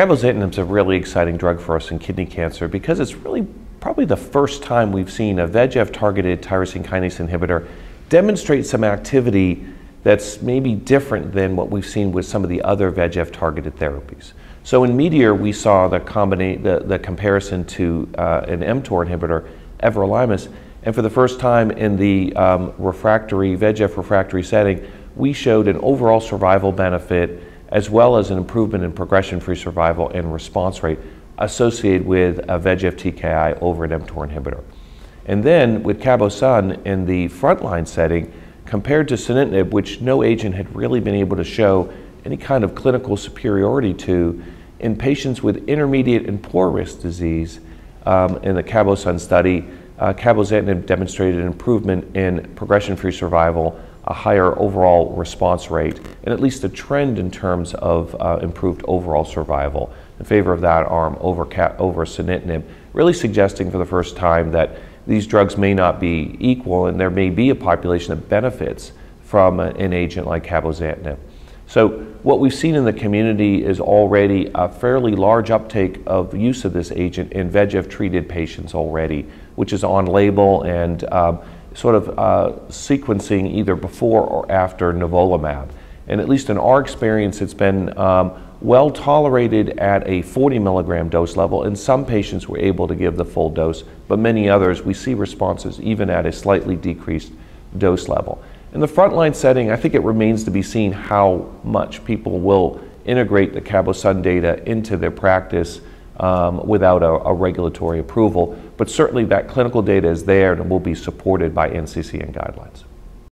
Cabozantinib is a really exciting drug for us in kidney cancer because it's really probably the first time we've seen a VEGF targeted tyrosine kinase inhibitor demonstrate some activity that's maybe different than what we've seen with some of the other VEGF targeted therapies. So in METEOR, we saw the, combina- the, the comparison to uh, an mTOR inhibitor, everolimus, and for the first time in the um, refractory, VEGF refractory setting, we showed an overall survival benefit as well as an improvement in progression-free survival and response rate associated with a VEGF TKI over an mTOR inhibitor. And then with CABOSUN in the frontline setting, compared to sunitinib, which no agent had really been able to show any kind of clinical superiority to, in patients with intermediate and poor risk disease um, in the CABOSUN study, uh, cabozantinib demonstrated an improvement in progression-free survival, a higher overall response rate, and at least a trend in terms of uh, improved overall survival in favor of that arm over, over sunitinib, really suggesting for the first time that these drugs may not be equal and there may be a population that benefits from an agent like cabozantinib. So what we've seen in the community is already a fairly large uptake of use of this agent in VEGF-treated patients already, which is on label and um, sort of uh, sequencing either before or after nivolumab. And at least in our experience, it's been um, well tolerated at a 40 milligram dose level, and some patients were able to give the full dose, but many others we see responses even at a slightly decreased dose level. In the frontline setting, I think it remains to be seen how much people will integrate the CABOSUN data into their practice um, without a, a, regulatory approval, but certainly that clinical data is there and will be supported by NCCN guidelines.